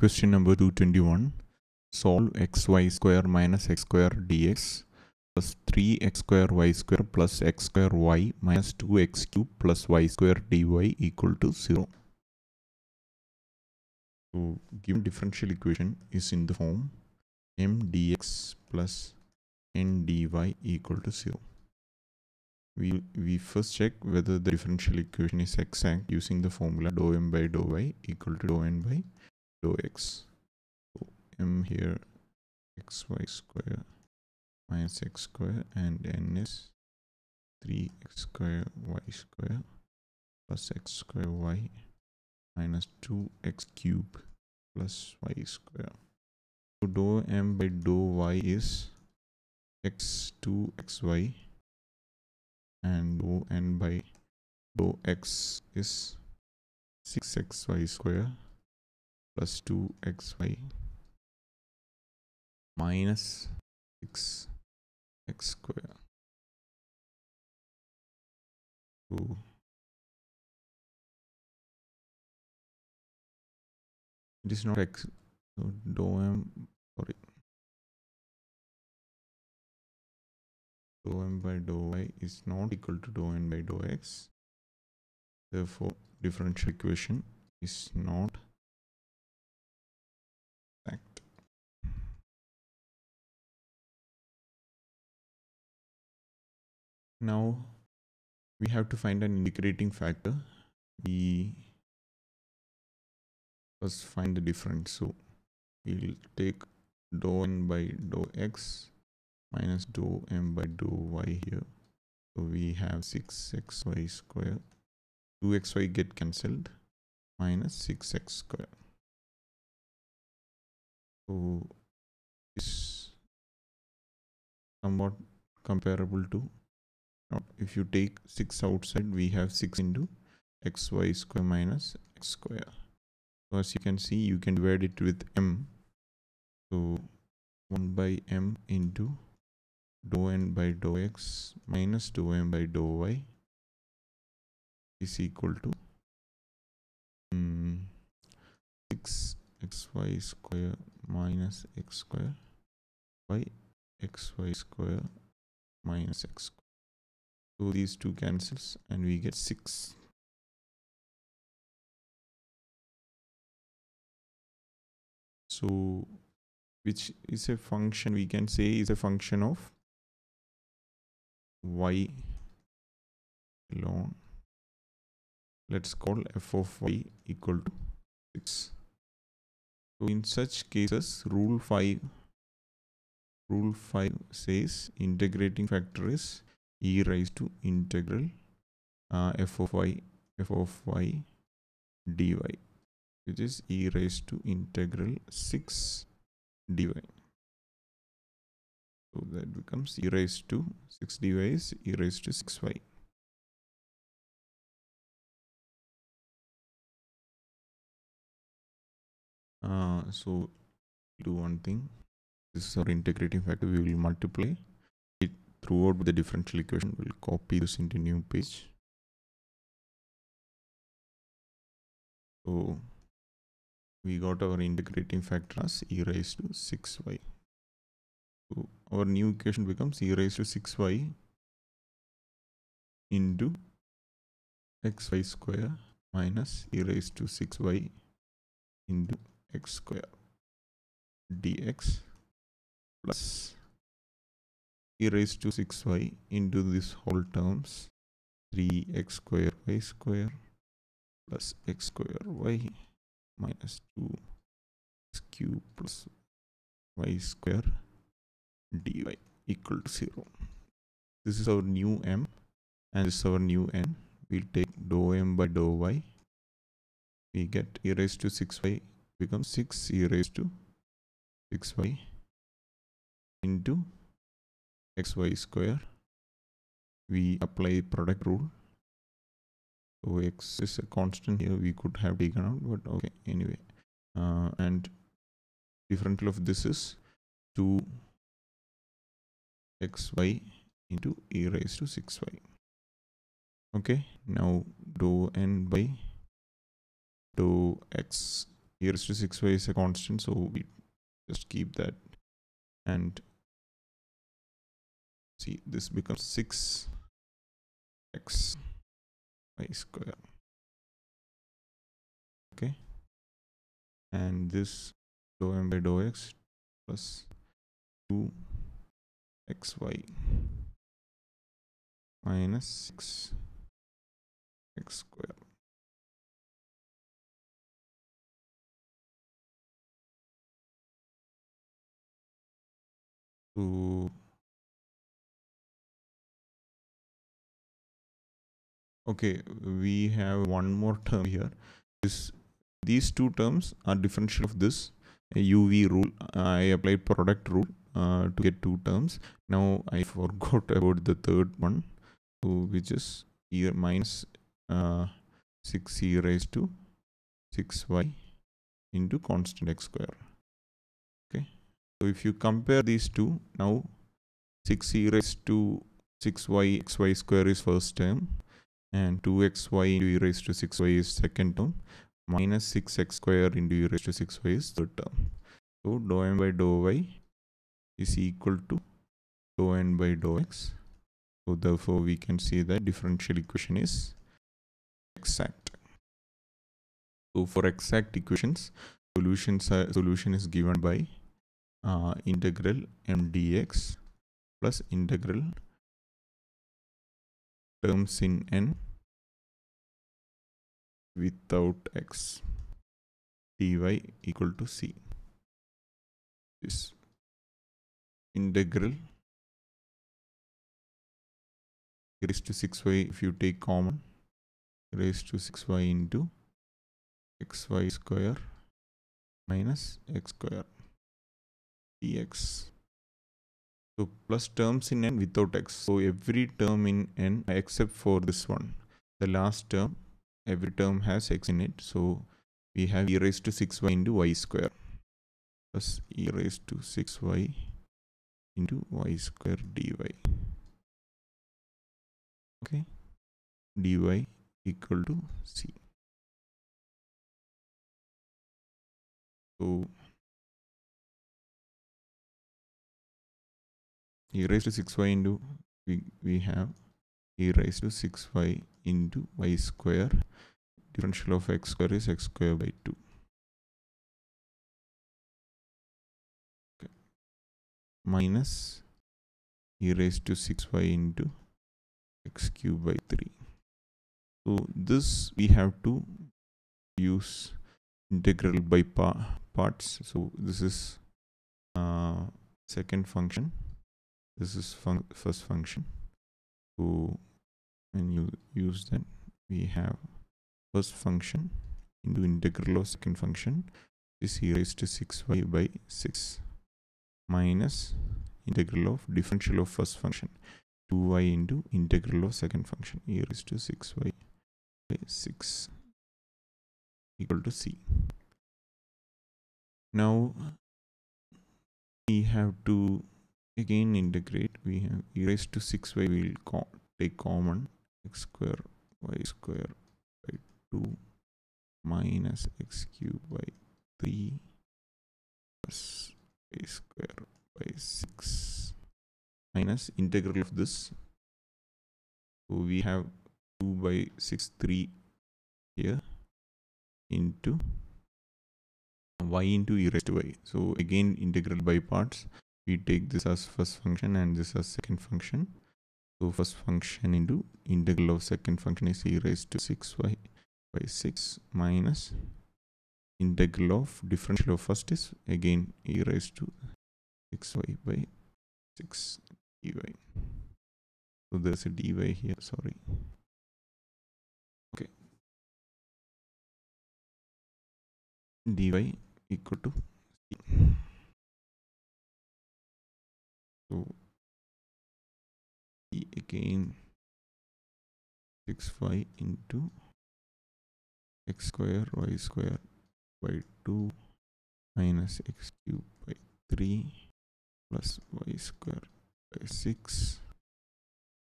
Question number 221. Solve xy square minus x square dx plus 3x square y square plus x square y minus 2x cube plus y square dy equal to 0. So, given differential equation is in the form m dx plus n dy equal to 0. We, we first check whether the differential equation is exact using the formula dou m by dou y equal to dou n by dou x. So m here xy square minus x square and n is 3x square y square plus x square y minus 2x cube plus y square. So dou m by dou y is x2 xy and dou n by dou x is 6xy square plus 2xy minus 6x square. It is not x. So dou m sorry. do m by do y is not equal to do n by do x. Therefore, differential equation is not Now we have to find an integrating factor. We first find the difference. So we'll take dou n by dou x minus dou m by dou y here. So we have 6xy square. 2xy get cancelled minus 6x square. So this somewhat comparable to now if you take 6 outside we have 6 into xy square minus x square. So as you can see you can divide it with m. So 1 by m into dou n by dou x minus dou m by dou y is equal to um, 6 xy square minus x square by xy square minus x square. So these two cancels and we get 6. So which is a function we can say is a function of y alone let's call f of y equal to 6 so in such cases rule 5 rule 5 says integrating factor is e raised to integral uh, f of y f of y dy which is e raised to integral 6 dy. So that becomes e raised to 6 dy is e raised to 6y uh, so do one thing. This is our integrating factor. We will multiply throughout the differential equation we'll copy this into new page. So we got our integrating factor as e raised to 6y so our new equation becomes e raised to 6y into xy square minus e raised to 6y into x square dx plus e raised to 6y into this whole terms 3x square y square plus x square y minus 2 x cube plus y square dy equal to 0 this is our new m and this is our new n. We'll take dou m by dou y. We get e raised to 6y becomes 6 e raised to 6y into xy square we apply product rule. So x is a constant here we could have taken out but okay anyway. Uh, and differential of this is 2 xy into e raised to 6y okay now dou n by dou x e raised to 6y is a constant so we just keep that. And see this becomes 6 x. Y square. Okay. And this dou m by dou x plus 2 xy minus 6 x square. To okay we have one more term here. This these two terms are differential of this. Uv rule i applied product rule uh, to get two terms. Now i forgot about the third one which is e minus uh, 6 e raised to 6y into constant x square. Okay so if you compare these two now 6 e raised to 6y xy square is first term and 2xy into e raised to 6y is second term minus 6x square into e raised to 6y is third term. So dou m by dou y is equal to dou n by dou x. So therefore we can say that differential equation is exact. So for exact equations solutions are, solution is given by uh, integral m dx plus integral terms in n without x dy equal to c. This integral raised to 6y if you take common raised to 6y into xy square minus x square dx so plus terms in n without x. So every term in n except for this one. The last term every term has x in it. So we have e raised to 6y into y square. Plus e raised to 6y into y square dy. Okay. dy equal to c. So e raised to 6y into we, we have. E raised to 6y into y square. Differential of x square is x square by 2 okay. minus e raised to 6y into x cube by 3 so this we have to use integral by pa parts. So this is uh, second function this is fun first function. So when you use that we have first function into integral of second function. Is e raised to 6y by 6 minus integral of differential of first function. 2y into integral of second function. E raised to 6y by 6 equal to c. Now we have to again integrate we have e raised to 6y we will co take common x square y square by 2 minus x cube by 3 plus y square by 6 minus integral of this. So we have 2 by 6 3 here into y into e raised to y so again integral by parts we take this as first function and this as second function. So first function into integral of second function is e raised to 6y by 6 minus integral of differential of first is again e raised to 6y by 6 dy so there's a dy here sorry. Okay. dy equal to c so e again 6y into x square y square by 2 minus x cube by 3 plus y square by 6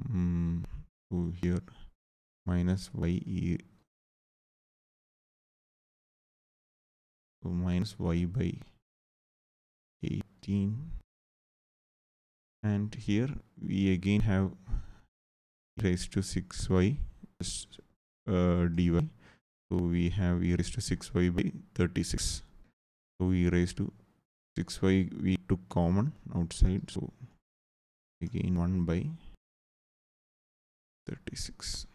mm, so here minus y e so minus y by 18 and here we again have raised to 6y uh, dy. So we have e raised to 6y by 36 so e raised to 6y we took common outside. So again 1 by 36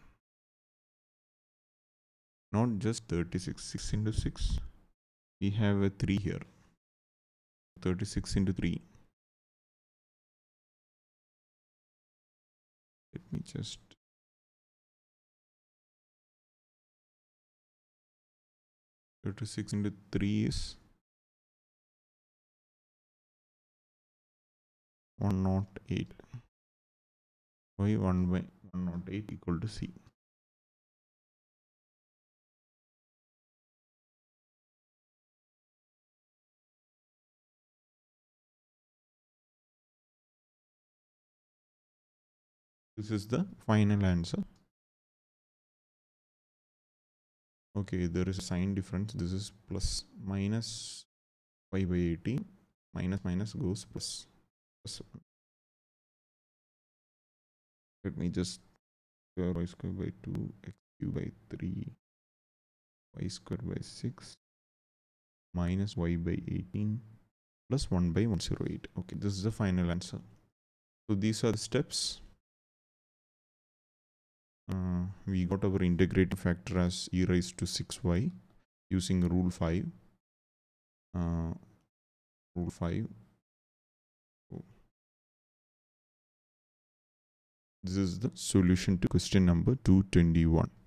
not just 36 6 into 6 we have a 3 here. 36 into 3 let me just Thirty-six into three is one not eight. Why one by one not eight equal to C? This is the final answer. Okay, there is a sign difference. This is plus minus y by 18. Minus minus goes plus. plus. Let me just square y square by 2, x cube by 3, y square by 6, minus y by 18, plus 1 by 108. Okay, this is the final answer. So these are the steps uh, we got our integrating factor as e raised to 6y using rule 5 uh, rule 5 this is the solution to question number 221